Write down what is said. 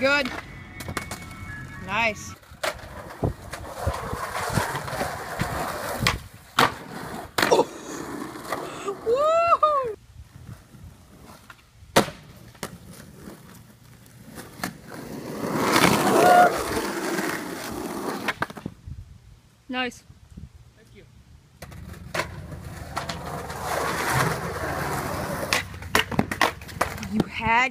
Good. Nice. Woo! Nice. Thank you. You had it.